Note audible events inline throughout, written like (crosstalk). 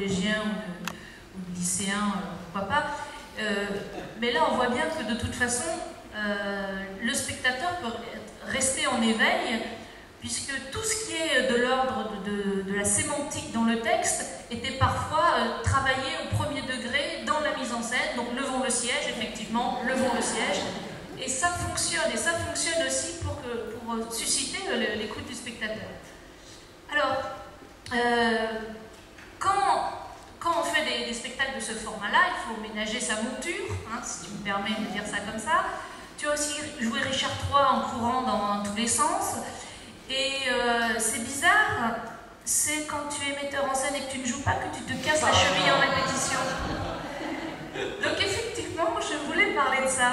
collégiens ou de, lycéens, pourquoi pas. mais là, on voit bien que de toute façon, le spectateur peut rester en éveil puisque tout ce qui est de l'ordre de, la sémantique dans le texte était parfois euh, travaillé au premier degré dans la mise en scène, donc levons le siège, effectivement, levons le siège, et ça fonctionne, et ça fonctionne aussi pour, susciter euh, l'écoute du spectateur. Alors, euh, quand, quand, on fait des, spectacles de ce format-là, il faut ménager sa monture, hein, si tu me permets de dire ça comme ça. Tu as aussi joué Richard III en courant dans tous les sens. Et euh, c'est bizarre, c'est quand tu es metteur en scène et que tu ne joues pas que tu te casses la cheville en répétition. Donc effectivement, je voulais parler de ça.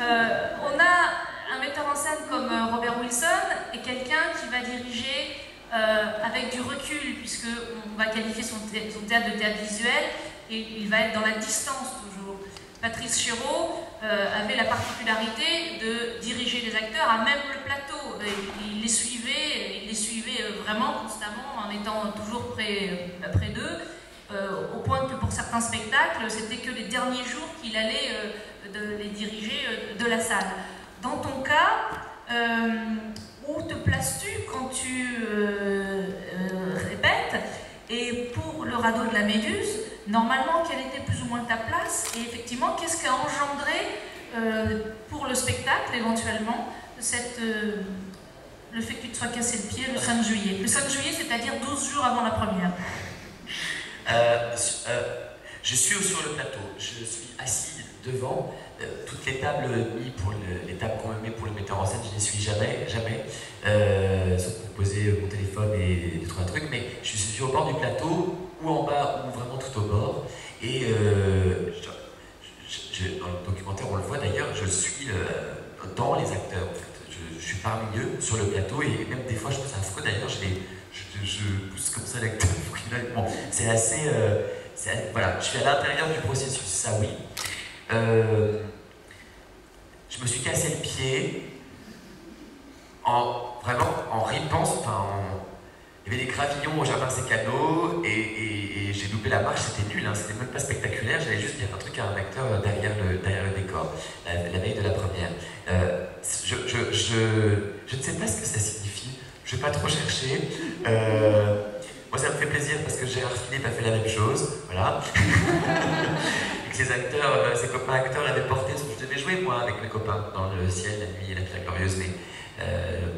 Euh, on a un metteur en scène comme euh, Robert Wilson et quelqu'un qui va diriger avec du recul, puisqu'on va qualifier son, théâtre de théâtre visuel, et il va être dans la distance toujours. Patrice Chéreau avait la particularité de diriger les acteurs à même le plateau. Il, les suit il les suivait euh, vraiment constamment en étant toujours près, euh, d'eux, euh, au point que pour certains spectacles, c'était que les derniers jours qu'il allait les diriger de la salle. Dans ton cas, où te places-tu quand tu répètes Et pour le radeau de la Méduse, normalement, quelle était plus ou moins ta place Et effectivement, qu'est-ce qu'a engendré pour le spectacle éventuellement le fait que tu te sois cassé le pied le 5 juillet? Le 5 juillet, c'est-à-dire 12 jours avant la première. Euh, euh, je suis sur le plateau, je suis assis devant. Euh, toutes les tables mises pour les tables qu'on me met pour le metteur en scène, je n'y suis jamais, jamais. sauf pour poser mon téléphone et, et trouver un truc, mais je suis au bord du plateau, ou en bas, ou vraiment tout au bord. Et dans le documentaire, on le voit d'ailleurs, je suis dans les acteurs je suis parmi eux sur le plateau et même des fois je trouve ça affreux d'ailleurs, je, pousse comme ça l'acteur (laughs) bon, c'est assez, euh, Voilà, je suis à l'intérieur du processus, ça oui. Euh, je me suis cassé le pied en vraiment en ripant, enfin il y avait des gravillons au jardin Sécano et, et, j'ai loupé la marche, c'était nul, hein, c'était même pas spectaculaire, j'allais juste dire un truc à un acteur derrière le, décor, la, veille de la première. Euh, je, ne sais pas ce que ça signifie, je ne vais pas trop chercher. Euh, moi ça me fait plaisir parce que Gérard Philippe a fait la même chose, voilà. (laughs) que ses euh, copains acteurs l'avaient porté, je devais jouer moi avec mes copains dans le ciel, la nuit et la pierre glorieuse, mais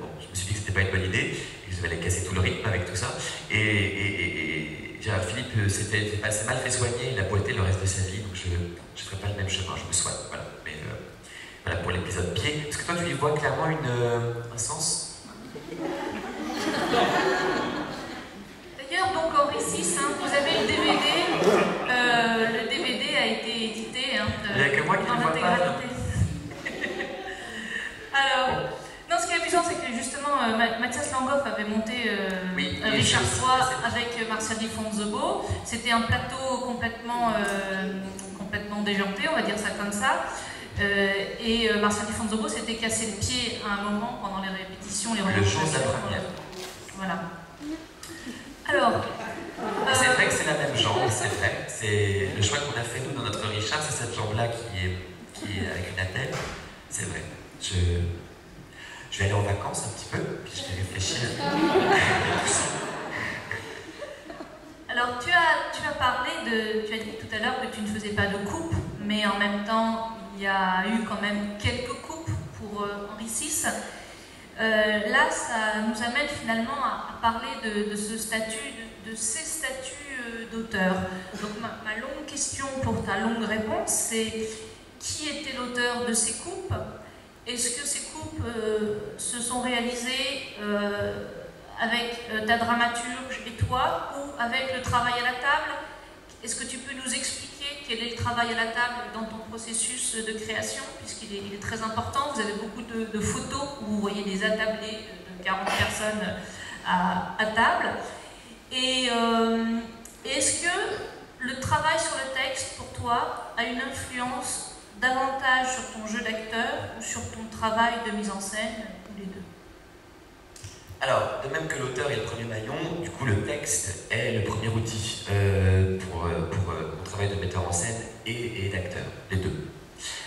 bon, je me suis dit que c'était pas une bonne idée je vais aller casser tout le rythme avec tout ça. Et, Philippe euh, s'était mal fait soigner, il a boité le reste de sa vie, donc je ne ferai pas le même chemin, je me soigne. Voilà. Mais euh, voilà pour l'épisode pied. Est-ce que toi tu y vois clairement une, euh, un sens? D'ailleurs, donc Henri 6, hein, vous avez le DVD. le DVD a été édité. Hein, il n'y a que moi qui. (laughs) Alors, non, ce qui est amusant, c'est que justement, euh, Mathias Langhoff avait monté euh, Richard III avec Marcel Di Fonzobo. C'était un plateau complètement, euh, complètement déjanté, on va dire ça comme ça. et Marcel Di Fonzobo s'était cassé le pied à un moment pendant les répétitions, les Le jour de la première. Voilà. Alors. C'est vrai que c'est la même jambe, c'est vrai. C'est le choix qu'on a fait nous dans notre Richard, c'est cette jambe-là qui est, qui est avec une attelle. C'est vrai. Je, je vais aller en vacances un petit peu, puis je vais réfléchir. (laughs) Alors, tu as, tu as parlé de. Tu as dit tout à l'heure que tu ne faisais pas de coupe, mais en même temps, il y a eu quand même quelques coupes pour euh, Henri VI. Euh, là, ça nous amène finalement à, parler de, ce statut, de, ces statuts euh, d'auteur. Donc, ma, longue question pour ta longue réponse, c'est qui était l'auteur de ces coupes? Est-ce que ces coupes euh, se sont réalisées avec ta dramaturge et toi ou avec le travail à la table? Est-ce que tu peux nous expliquer quel est le travail à la table dans ton processus de création Puisqu'il est, très important, vous avez beaucoup de, photos où vous voyez des attablés de 40 personnes à, table. Et est-ce que le travail sur le texte, pour toi, a une influence davantage sur ton jeu d'acteur ou sur ton travail de mise en scène, ou les deux? Alors, de même que l'auteur est le premier maillon, du coup le texte est le premier outil. Euh, metteur en scène et, d'acteur, les deux.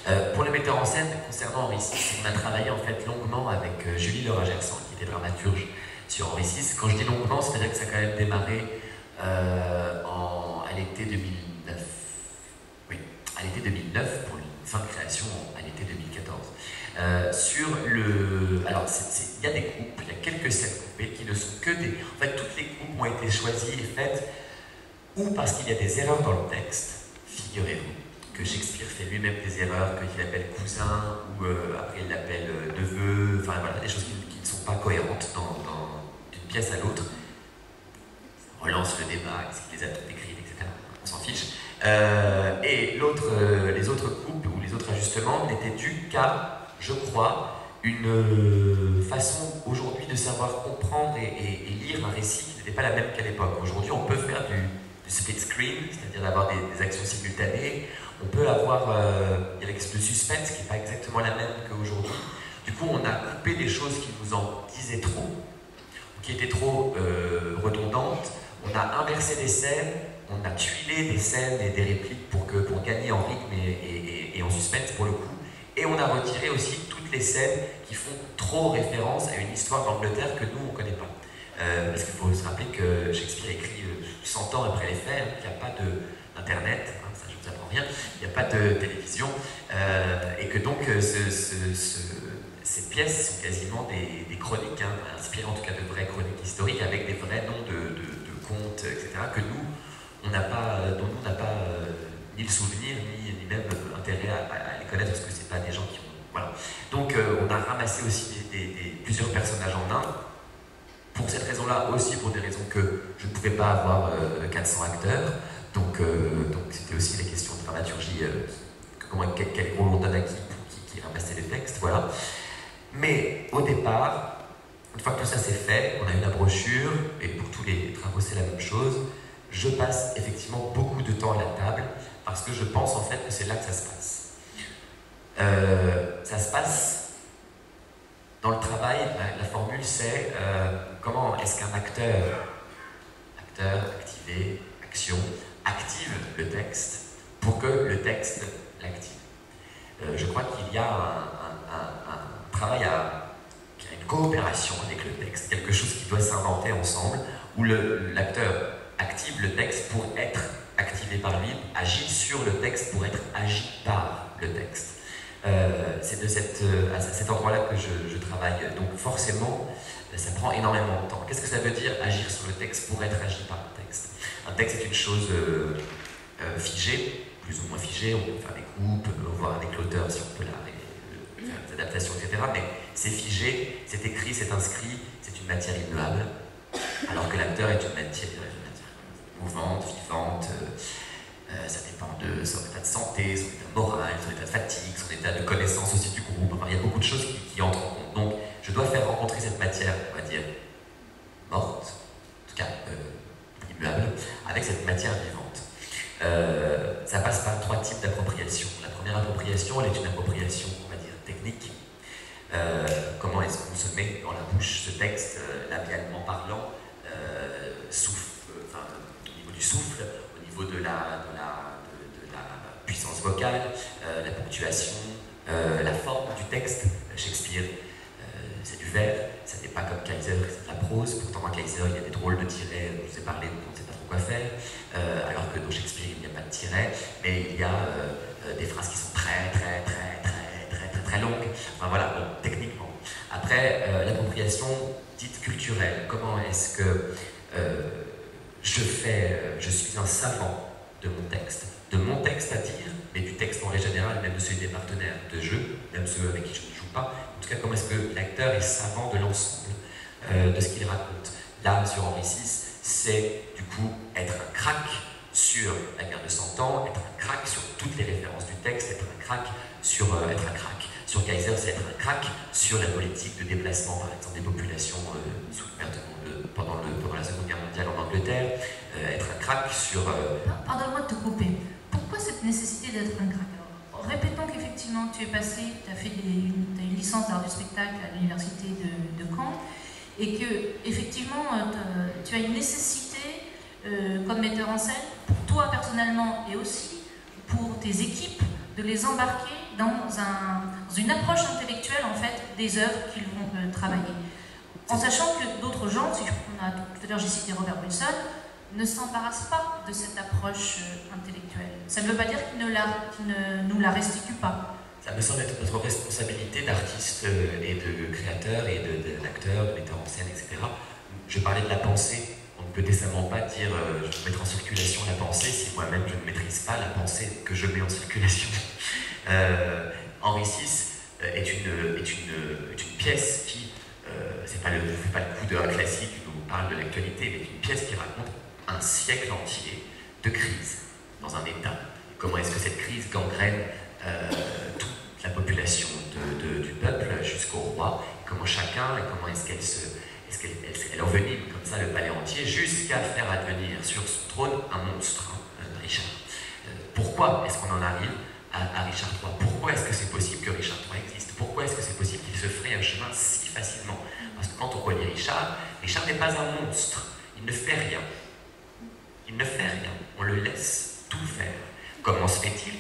Euh, pour le metteur en scène, concernant Henri VI, on a travaillé en fait longuement avec euh, Julie Laura Gersan, qui était dramaturge sur Henri VI. Quand je dis longuement, c'est-à-dire que ça a quand même démarré en, à l'été 2009. Oui, à l'été 2009 pour une fin de création à 2014. sur le. Alors, il y a des groupes, il y a quelques scènes coupées qui ne sont que des. En fait, toutes les groupes ont été choisis et faites ou parce qu'il y a des erreurs dans le texte, figurez-vous, que Shakespeare fait lui-même des erreurs, qu'il appelle cousin, ou euh, après il l'appelle euh, neveu, enfin voilà, des choses qui, ne sont pas cohérentes d'une pièce à l'autre. On relance le débat, est-ce qu'il les a toutes écrites, etc. On s'en fiche. Euh, et l'autre, les autres coupes ou les autres ajustements n'étaient dus qu'à, je crois, une façon aujourd'hui de savoir comprendre et, et lire un récit qui n'était pas la même qu'à l'époque. Aujourd'hui, on peut faire du split screen, c'est-à-dire d'avoir des, actions simultanées. On peut avoir euh, le suspense qui n'est pas exactement la même qu'aujourd'hui. Du coup, on a coupé des choses qui nous en disaient trop, qui étaient trop euh, redondantes. On a inversé des scènes, on a tuilé des scènes et des répliques pour, que, pour gagner en rythme et, et en suspense pour le coup. Et on a retiré aussi toutes les scènes qui font trop référence à une histoire d'Angleterre que nous, on ne connaît pas. Euh, parce qu'il faut se rappeler que Shakespeare écrit 100 euh, ans après les faits, qu'il n'y a pas d'Internet, hein, ça je ne vous apprends rien, il n'y a pas de télévision, euh, et que donc ces pièces sont quasiment des, chroniques, hein, inspirées en tout cas de vraies chroniques historiques, avec des vrais noms de, contes, etc., que nous, on n'a pas, dont nous, on n'a pas ni le souvenir, ni, même intérêt à, parce que ce pas des gens qui ont... Voilà. Donc on a ramassé aussi plusieurs personnages en un, pour cette raison-là, aussi pour des raisons que je ne pouvais pas avoir 400 euh, acteurs, donc euh, donc c'était aussi la question de dramaturgie, euh, comment, quel, quel rôle on donne à qui qui, qui ramassait les textes, voilà. Mais au départ, une fois que tout ça c'est fait, on a eu la brochure, et pour tous les travaux c'est la même chose, je passe effectivement beaucoup de temps à la table, parce que je pense en fait que c'est là que ça se passe. Ça se passe dans le travail, la, formule c'est euh, comment est-ce qu'un acteur, acteur, activé, action, active le texte pour que le texte l'active? Euh, je crois qu'il y a un, travail à, une coopération avec le texte, quelque chose qui doit s'inventer ensemble, où l'acteur active le texte pour être activé par lui, agit sur le texte pour être agi par le texte. Euh, c'est de euh, à cet endroit-là que je, travaille. Donc forcément, ça prend énormément de temps. Qu'est-ce que ça veut dire agir sur le texte pour être agi par le texte? Un texte est une chose euh, figée, plus ou moins figée, on peut faire des coupes, voir avec l'auteur si on peut la, faire des adaptations, etc. Mais c'est figé, c'est écrit, c'est inscrit, c'est une matière immuable, alors que l'acteur est une matière, mouvante, vivante. Euh, ça dépend de son état de santé, son état moral, son état de fatigue, son état de connaissance aussi du groupe. Il y a beaucoup de choses qui, entrent en compte. Donc, je dois faire rencontrer cette matière, on va dire, morte, en tout cas euh, immuable, avec cette matière vivante. Euh, ça passe par trois types d'appropriation. La première appropriation, elle est une appropriation, on va dire, technique. comment est-ce qu'on se met dans la bouche ce texte, labialement parlant, souffle, au niveau du souffle, de la, puissance vocale, euh, la ponctuation, euh, la forme du texte. Shakespeare, euh, c'est du vers, ça n'est pas comme Kaiser, c'est de la prose. Pourtant, dans Kaiser, il y a des drôles de tirets, je vous ai parlé, on ne sait pas trop quoi faire. alors que dans Shakespeare, il n'y a pas de tirets, mais il y a des phrases qui sont très, très, très, très, très, très, très longues. Enfin voilà, techniquement. Après, l'appropriation dite culturelle. Comment est-ce que je fais, euh, je suis un savant de mon texte, de mon texte à dire, mais du texte en règle générale, même de celui des partenaires de jeu, même ceux avec qui je ne joue pas. En tout cas, comment est-ce que l'acteur est savant de l'ensemble euh, de ce qu'il raconte. Là, sur Henri VI, c'est du coup être un crack sur la guerre de Cent Ans, être un crack sur toutes les références du texte, être un crack sur euh, être un crack. Sur Kaiser, c'est être un crack sur la politique de déplacement, par exemple, des populations Répétons qu'effectivement tu es passé, tu as fait une, licence d'art du spectacle à l'université de, Caen, et que effectivement euh, tu as une nécessité comme metteur en scène, pour toi personnellement et aussi pour tes équipes de les embarquer dans, une approche intellectuelle en fait des œuvres qu'ils vont euh, travailler. En sachant que d'autres gens, on a, tout à l'heure j'ai cité Robert Wilson, ne s'embarrassent pas de cette approche euh, intellectuelle. Ça ne veut pas dire qu'ils ne, ne, nous la restituent pas. Ça me semble être notre responsabilité d'artistes euh, et de créateurs et d'acteurs, de, de, metteurs en scène, etc. Je parlais de la pensée. On ne peut décemment pas dire je vais mettre en circulation la pensée si moi-même je ne maîtrise pas la pensée que je mets en circulation. (laughs) Euh, Henri VI euh, est une, est une pièce qui, euh, c'est pas le, pas le coup d'un classique qui nous parle de l'actualité, mais une pièce qui raconte un siècle entier de crise dans un État. comment est-ce que cette crise gangrène toute la population du peuple jusqu'au roi, comment chacun, et comment est-ce qu'elle se, est-ce qu'elle elle, envenime comme ça le palais entier jusqu'à faire advenir sur son trône un monstre, hein, Richard. pourquoi est-ce qu'on en arrive à, Richard III. Pourquoi est-ce que c'est possible que Richard III existe? Pourquoi est-ce que c'est possible qu'il se ferait un chemin si facilement? Parce que quand on relit Richard, Richard n'est pas un monstre. Il ne fait rien. Il ne fait rien. On le laisse tout faire. Comment se fait-il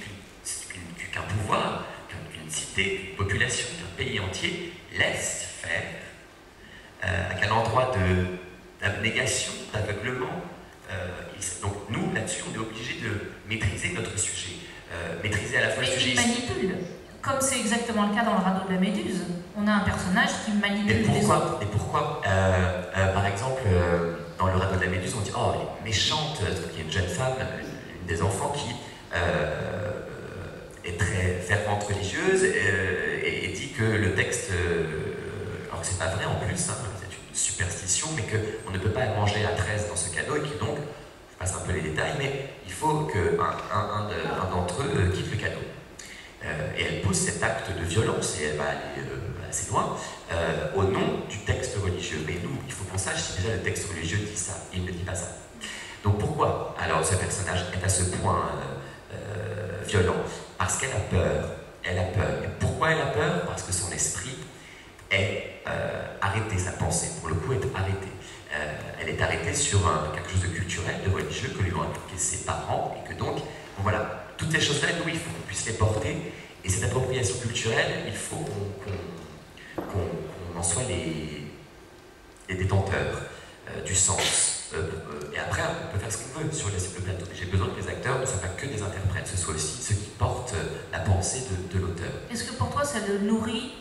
qu'un pouvoir, qu'une cité, qu'une population, qu'un pays entier laisse faire? Euh, à quel endroit d'abnégation, d'aveuglement euh, Donc nous, là-dessus, on est obligé de maîtriser notre sujet. Euh, maîtriser à la fois le sujet. Manipule, comme c'est exactement le cas dans le radeau de la Méduse. On a un personnage qui manipule et pourquoi, Et pourquoi Par exemple, dans le radeau de la Méduse, on dit Oh, elle est méchante, il y a une jeune femme, des enfants qui est très fervente religieuse et, dit que le texte, alors que c'est pas vrai en plus, hein, c'est une superstition, mais qu'on ne peut pas manger à 13 dans ce cadeau et qui donc passe un peu les détails, mais il faut qu'un un, d'entre eux euh, quitte le cadeau. Euh, et elle pose cet acte de violence, et elle va aller euh, assez loin, au nom du texte religieux. Mais nous, il faut qu'on sache si déjà le texte religieux dit ça. Il ne dit pas ça. Donc pourquoi alors ce personnage est à ce point violent? Parce qu'elle a peur. Elle a peur. Et pourquoi elle a peur? Parce que son esprit est arrêté, sa pensée, pour le coup, est arrêtée. Euh, elle est arrêtée sur quelque chose de culturel, de religieux, que lui ont appliqué ses parents, et que donc, voilà, toutes ces choses-là, nous, il faut qu'on puisse les porter, et cette appropriation culturelle, il faut qu'on en soit les, détenteurs euh, du sens. Euh, et après, on peut faire ce qu'on veut sur, le plateau. J'ai besoin que les acteurs ne soient pas que des interprètes, ce soit aussi ceux qui portent la pensée de, l'auteur. Est-ce que pour toi, ça nourrit,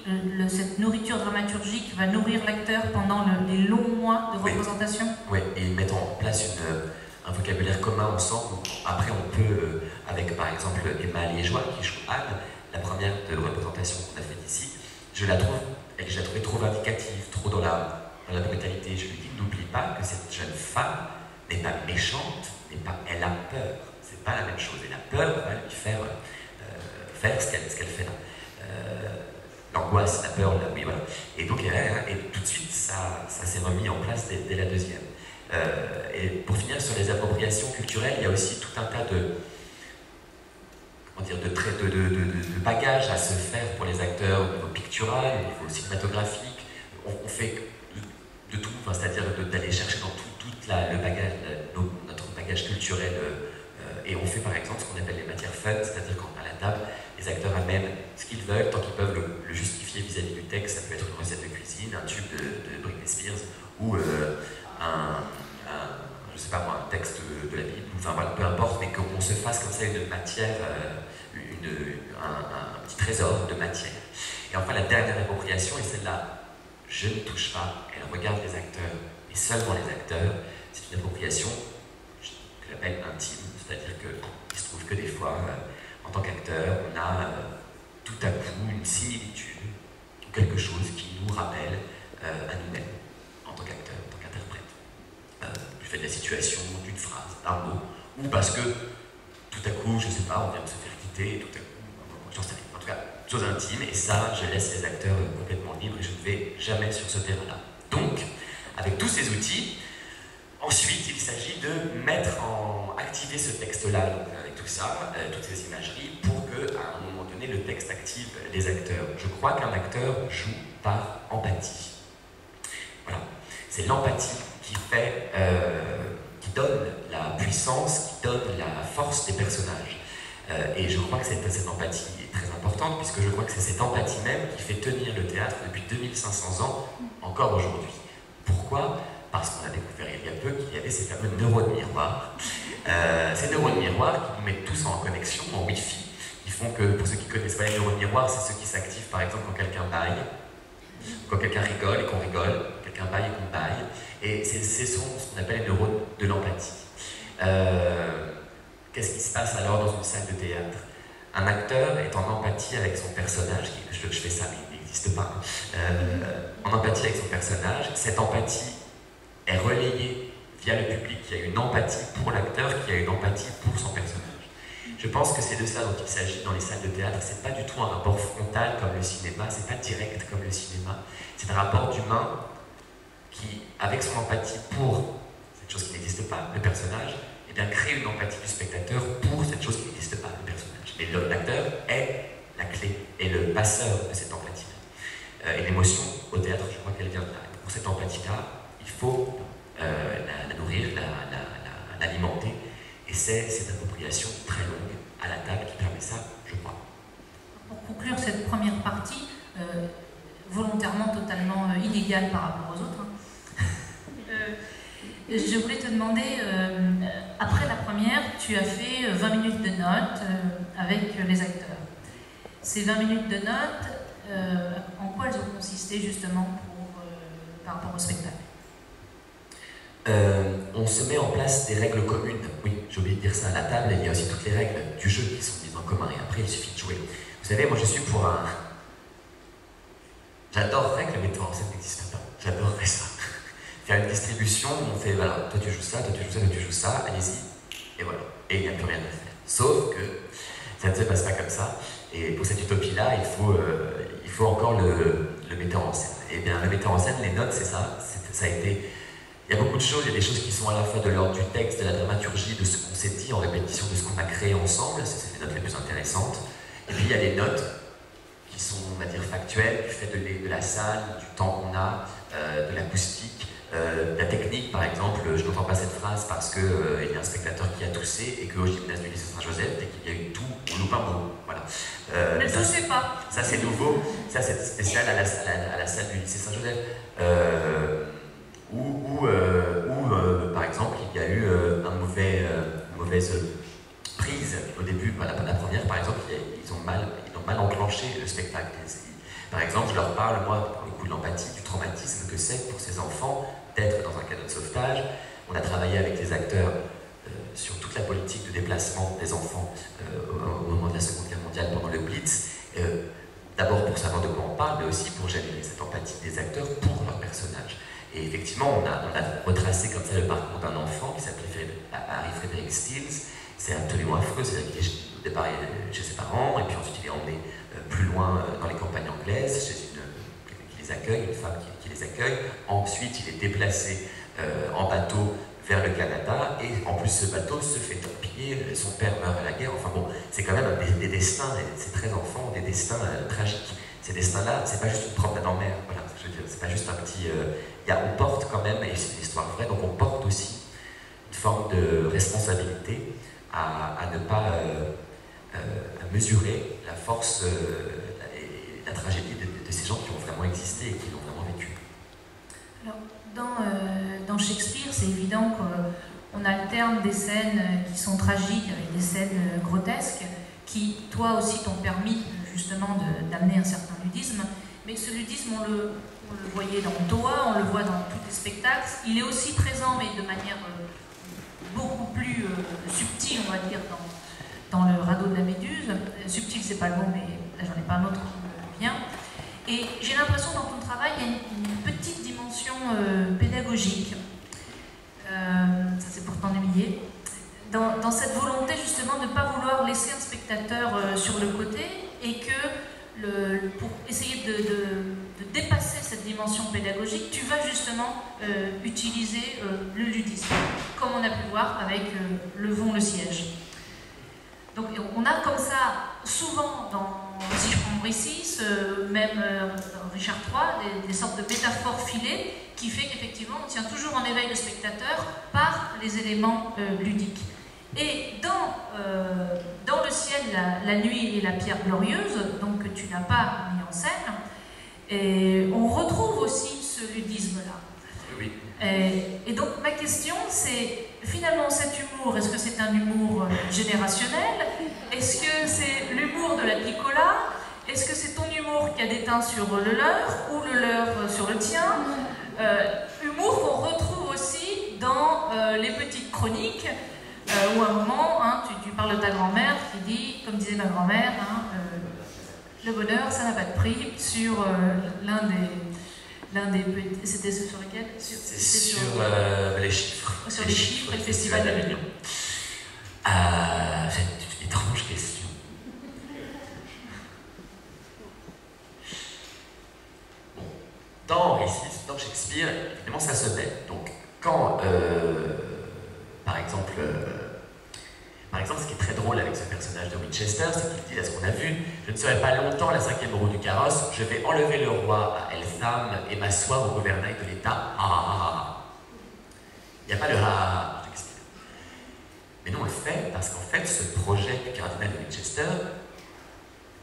cette nourriture dramaturgique va nourrir l'acteur pendant les longs mois de représentation? Oui, et ils mettent en place un vocabulaire commun ensemble. Après, on peut, euh, avec par exemple Emma Liégeois, qui joue Anne, la première de représentation qu'on a faite ici, je la trouve, elle, je la trouvée trop vindicative, trop dans la la brutalité. Je lui dis, n'oublie pas que cette jeune femme n'est pas méchante, n'est pas, elle a peur. C'est pas la même chose. Et la peur va lui faire euh, faire ce qu'elle fait là. Euh, l'angoisse, la peur, oui, voilà. Et donc, et tout de suite, ça, s'est remis en place dès, la deuxième. Euh, et pour finir sur les appropriations culturelles, il y a aussi tout un tas de, de, bagages à se faire pour les acteurs au niveau pictural, au niveau cinématographique. On fait de tout, c'est-à-dire d'aller chercher dans tout, le bagage, notre bagage culturel. Euh, et on fait par exemple ce qu'on appelle les matières fun, c'est-à-dire qu'à la table, les acteurs amènent ce qu'ils veulent, tant qu'ils peuvent le, justifier vis-à-vis du texte. Ça peut être une recette de cuisine, un tube de, Britney Spears, ou euh, un, je sais pas moi, un texte de, la Bible, enfin peu importe, mais qu'on se fasse comme ça une matière, euh, une, un, petit trésor de matière. Et enfin, la dernière appropriation, et celle-là, je ne touche pas, elle regarde les acteurs, et seulement les acteurs, c'est une appropriation que j'appelle intime, c'est-à-dire qu'il se trouve que des fois, euh, en tant qu'acteur, on a euh, tout à coup une similitude, ou quelque chose qui nous rappelle euh, à nous-mêmes, en tant qu'acteur, en tant qu'interprète. du fait de la situation, d'une phrase, d'un mot, ou parce que tout à coup, je ne sais pas, on vient de se faire quitter, et tout à coup, j'en sais rien. Chose intime, et ça, je laisse les acteurs complètement libres et je ne vais jamais sur ce terrain-là. Donc, avec tous ces outils, ensuite, il s'agit de mettre en. activer ce texte-là, avec tout ça, euh, toutes ces imageries, pour que, à un moment donné, le texte active les acteurs. Je crois qu'un acteur joue par empathie. Voilà. C'est l'empathie qui fait. Euh, qui donne la puissance, qui donne la force des personnages. Et je crois que cette, cette empathie est très importante, puisque je crois que c'est cette empathie même qui fait tenir le théâtre depuis 2500 ans, encore aujourd'hui. Pourquoi? Parce qu'on a découvert il y a peu qu'il y avait ces fameux neurones miroirs. ces neurones miroirs qui nous mettent tous en connexion, en Wi-Fi, qui font que, pour ceux qui ne connaissent pas les neurones miroirs, c'est ceux qui s'activent par exemple quand quelqu'un baille, quand quelqu'un rigole et qu'on rigole, quelqu'un baille et qu'on baille. Et c'est ce qu'on appelle les neurones de l'empathie. Euh, qu'est-ce qui se passe alors dans une salle de théâtre? Un acteur est en empathie avec son personnage, je, je fais ça, mais il n'existe pas, euh, en empathie avec son personnage. Cette empathie est relayée via le public, il y a une empathie pour l'acteur, qui a une empathie pour son personnage. Je pense que c'est de ça dont il s'agit dans les salles de théâtre. C'est pas du tout un rapport frontal comme le cinéma, c'est pas direct comme le cinéma. C'est un rapport d'humain qui, avec son empathie pour cette chose qui n'existe pas, le personnage, bien, crée une empathie du spectateur pour cette chose qui n'existe pas, le personnage. Et l'acteur est la clé, et le passeur de cette empathie. Euh, et l'émotion, au théâtre, je crois qu'elle vient de là. pour cette empathie-là, il faut euh, la, nourrir, l'alimenter. Et c'est cette appropriation très longue à la table qui permet ça, je crois. Pour conclure cette première partie, euh, volontairement totalement euh, inégale par rapport aux autres, hein. euh, je voulais te demander, après la première, tu as fait 20 minutes de notes avec les acteurs. Ces 20 minutes de notes, en quoi elles ont consisté justement par rapport au spectacle? Euh, on se met en place des règles communes. Oui, j'ai oublié de dire ça à la table, il y a aussi toutes les règles du jeu qui sont mises en commun et après il suffit de jouer. Vous savez, moi je suis pour un. Que le metteur en scène n'existe pas. J'adorerais ça. Faire une distribution où on fait voilà, toi tu joues ça, toi tu joues ça, toi tu joues ça, allez-y. Et voilà. Et il n'y a plus rien à faire. Sauf que ça ne se passe pas comme ça. Et pour cette utopie-là, il faut, euh, il faut encore le, le metteur en scène. Et bien, le metteur en scène, les notes, c'est ça. Ça a été il y a beaucoup de choses, il y a des choses qui sont à la fois de l'ordre du texte, de la dramaturgie, de ce qu'on s'est dit en répétition, de ce qu'on a créé ensemble, c'est les notes les plus intéressantes. Et puis il y a les notes qui sont, on va dire, factuelles, du fait de, la salle, du temps qu'on a, euh, de l'acoustique, euh, la technique, par exemple. Je n'entends pas cette phrase parce qu'il euh, y a un spectateur qui a toussé et qu'au gymnase du lycée Saint-Joseph, dès qu'il y a eu tout, on loupe un mot. Voilà. Mais ça, c'est pas. Ça, c'est nouveau. Ça, c'est spécial à la, à la, salle du lycée Saint-Joseph où, euh, euh, par exemple, il y a eu euh, un mauvais, une mauvaise prise au début, la, la première, par exemple, ils ont mal, ils ont mal enclenché le spectacle. Par exemple, je leur parle, moi, pour le coup de l'empathie, du traumatisme que c'est pour ces enfants d'être dans un cadeau de sauvetage. On a travaillé avec les acteurs sur toute la politique de déplacement des enfants au, moment de la Seconde Guerre mondiale pendant le Blitz. D'abord pour savoir de quoi on parle, mais aussi pour générer cette empathie des acteurs pour leurs personnages. Et effectivement, on a, retracé comme ça le parcours d'un enfant qui s'appelait Harry Frederick Stills. C'est absolument affreux, c'est-à-dire qu'il est départ chez ses parents, et puis ensuite il est emmené euh, plus loin euh, dans les campagnes anglaises, chez une, qui les accueille, une femme qui, les accueille. Ensuite, il est déplacé euh, en bateau vers le Canada, et en plus ce bateau se fait torpiller, son père meurt à la guerre, enfin bon, c'est quand même des, destins, c'est très enfants, des destins tragiques. Ces destins-là, c'est pas juste une promenade en mer, voilà, je veux c'est pas juste un petit on porte quand même, et c'est une histoire vraie, donc on porte aussi une forme de responsabilité à, ne pas euh, euh, mesurer la force euh, et la tragédie de, ces gens qui ont vraiment existé et qui l'ont vraiment vécu. Alors, dans, Shakespeare, c'est évident qu'on alterne des scènes qui sont tragiques avec des scènes grotesques, qui, toi aussi, t'ont permis justement d'amener un certain ludisme. Mais ce ludisme, on le, voyait dans Toa, on le voit dans tous les spectacles. Il est aussi présent, mais de manière euh, beaucoup plus euh, subtile, on va dire, dans, dans, le radeau de la Méduse. Euh, subtil, c'est pas le mot, mais là, j'en ai pas un autre qui me vient. Et j'ai l'impression dans ton travail, il y a une, petite dimension pédagogique. ça, c'est pour t'ennuyer. Dans, dans, cette volonté, justement, de ne pas vouloir laisser un spectateur sur le côté et que pour essayer de, dépasser cette dimension pédagogique, tu vas justement euh, utiliser euh, le ludisme, comme on a pu voir avec euh, Le Vent, le siège. On a comme ça, souvent, dans, Bricis, même dans Richard III, des, sortes de métaphores filées qui fait qu'effectivement on tient toujours en éveil le spectateur par les éléments ludiques. Et dans, dans le ciel, La nuit et la pierre glorieuse, donc que tu n'as pas mis en scène. On retrouve aussi ce ludisme-là. Oui. Et, donc ma question, c'est finalement cet humour, est-ce que c'est un humour générationnel? Est-ce que c'est l'humour de la piccola Est-ce que c'est ton humour qui a des teints sur le leur ou le leur sur le tien? Euh, Humour qu'on retrouve aussi dans euh, les petites chroniques euh, où à un moment, hein, tu, parles de ta grand-mère qui dit, comme disait ma grand-mère, hein, euh, le bonheur, ça n'a pas de prix, sur euh, l'un des... L'un des petits- c'était ce sur lequel? Sur- c'était sur euh, les chiffres. sur les chiffres et le festival d'Avignon. Ah, c'est une étrange question. Bon, dans Récit, dans Shakespeare, évidemment, ça se met. Donc, quand, euh, par exemple, euh, par exemple, ce qui est très drôle avec ce personnage de Winchester, c'est qu'il dit à ce qu'on a vu Je ne serai pas longtemps la cinquième roue du carrosse, je vais enlever le roi à Eltham et m'asseoir au gouvernail de l'État. Ah, ah, ah, ah. Il n'y a pas de ah, ah, Shakespeare. Mais non, elle fait parce qu'en fait, ce projet du cardinal de Winchester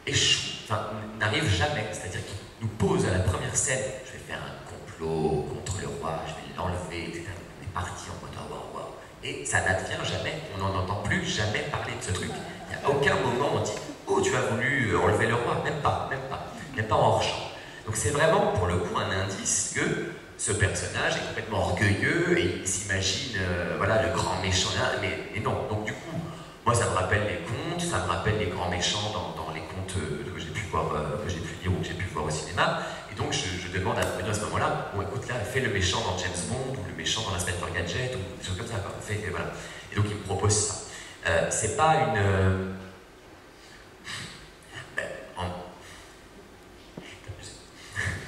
échoue, enfin, n'arrive jamais. C'est-à-dire qu'il nous pose à la première scène je vais faire un complot contre le roi, je vais l'enlever, etc. On est parti en mode ah, waouh, waouh. Et ça n'advient jamais. On n'en entend plus jamais parler de ce truc. Il n'y a aucun moment où on dit oh, tu as voulu euh, enlever le roi. Même pas, même pas. Même pas en hors-champ. Donc c'est vraiment pour le coup un indice que ce personnage est complètement orgueilleux et il s'imagine euh, voilà, le grand méchant. Mais, mais non, donc du coup, moi ça me rappelle les contes, ça me rappelle les grands méchants dans, les contes euh, que j'ai pu voir, euh, que pu lire ou que j'ai pu voir au cinéma. Et donc je, demande à Bruno à ce moment-là, bon écoute là, fais le méchant dans James Bond ou le méchant dans l'inspecteur Gadget ou des choses comme ça. Voilà. Et donc il me propose ça. Euh, c'est pas une... euh,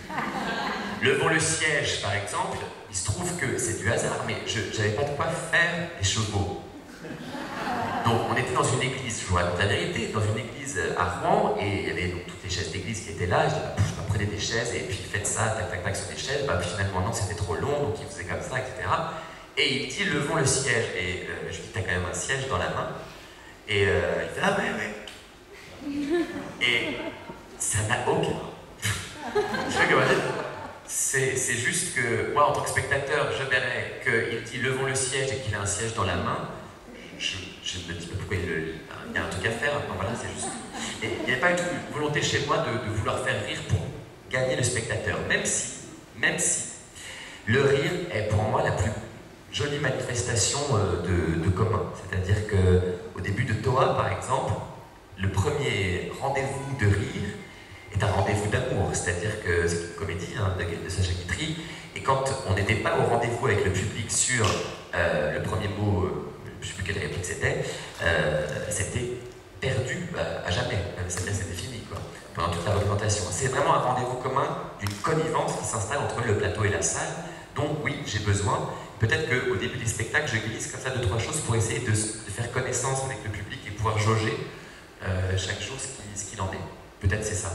(laughs) Levons le siège, par exemple, il se trouve que c'est du hasard, mais je n'avais pas de quoi faire les chevaux. Donc on était dans une église, je vous raconte la vérité, dans une église à Rouen, et il y avait toutes les chaises d'église qui étaient là, je dis, bah, des chaises, et puis faites ça, tac, tac, tac, sur des chaises, bah, finalement non, c'était trop long, donc il faisait comme ça, etc. Et il dit, levons le siège, et euh, je lui dis, t'as quand même un siège dans la main, et euh, il fait, ah ouais, ouais. (laughs) Et ça n'a aucun. C'est juste que moi, en tant que spectateur, je verrais qu'il dit levons le siège et qu'il a un siège dans la main. Je, je me dis pas pourquoi il, le- il y a un truc à faire. Non, voilà, c'est juste. Et il n'y a pas une volonté chez moi de, de vouloir faire rire pour gagner le spectateur. Même si, même si, le rire est pour moi la plus jolie manifestation euh, de, commun. C'est-à-dire que au début de Toa, par exemple, le premier rendez-vous de rire est un rendez-vous d'amour, c'est-à-dire que c'est une comédie hein, de, de Sacha Guitry, et quand on n'était pas au rendez-vous avec le public sur euh, le premier mot, euh, je ne sais plus quelle réplique c'était, c'était perdu bah, à jamais, c'est-à-dire c'était fini pendant toute la représentation. C'est vraiment un rendez-vous commun d'une connivence qui s'installe entre le plateau et la salle, dont oui, j'ai besoin. Peut-être qu'au début des spectacles, je glisse comme ça deux, trois choses pour essayer de, faire connaissance avec le public et pouvoir jauger euh, chaque jour ce qu'il en est. Peut-être c'est ça.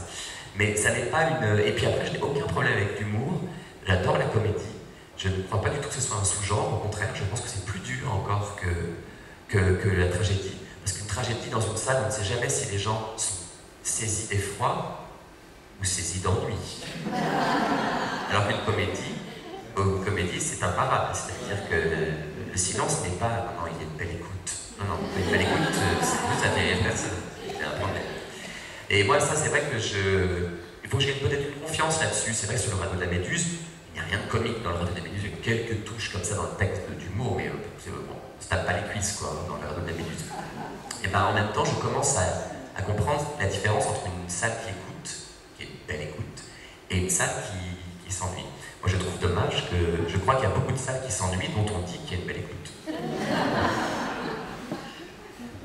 Mais ça n'est pas une. Et puis après, je n'ai aucun problème avec l'humour. J'adore la comédie. Je ne crois pas du tout que ce soit un sous-genre. Au contraire, je pense que c'est plus dur encore que, que, que la tragédie. Parce qu'une tragédie dans une salle, on ne sait jamais si les gens sont saisis d'effroi ou saisis d'ennui. Alors qu'une comédie, une comédie, c'est imparable. C'est-à-dire que le, le silence n'est pas. Non, non, il y a une belle écoute. Non, non, une belle écoute, vous avez personne. C'est un problème. Et moi, ça, c'est vrai que je. Il faut que gagne peut-être une confiance là-dessus. C'est vrai que sur le radeau de la Méduse, il n'y a rien de comique dans le radeau de la Méduse. Il y a quelques touches comme ça dans le texte d'humour, mais euh, bon, on se tape pas les cuisses, quoi, dans le radeau de la Méduse. Et ben, en même temps, je commence à, à comprendre la différence entre une salle qui écoute, qui est une belle écoute, et une salle qui, qui s'ennuie. Moi, je trouve dommage que. Je crois qu'il y a beaucoup de salles qui s'ennuient dont on dit qu'il y a une belle écoute.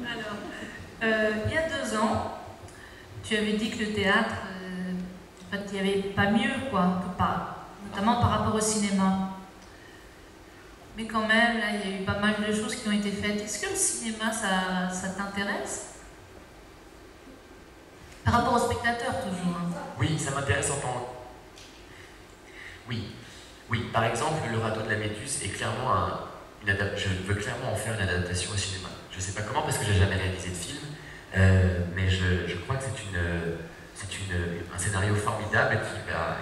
Alors, euh, il y a deux ans, tu avais dit que le théâtre, euh, en fait, il n'y avait pas mieux, quoi, que pas, notamment par rapport au cinéma. Mais quand même, là, il y a eu pas mal de choses qui ont été faites. Est-ce que le cinéma, ça, ça t'intéresse? Par rapport au spectateur, toujours. hein. Oui, ça m'intéresse en tant. Oui, oui. Par exemple, le radeau de la Méduse est clairement un. Je veux clairement en faire une adaptation au cinéma. Je sais pas comment parce que j'ai jamais réalisé de film, mais je, crois que c'est une, un scénario formidable qui, va,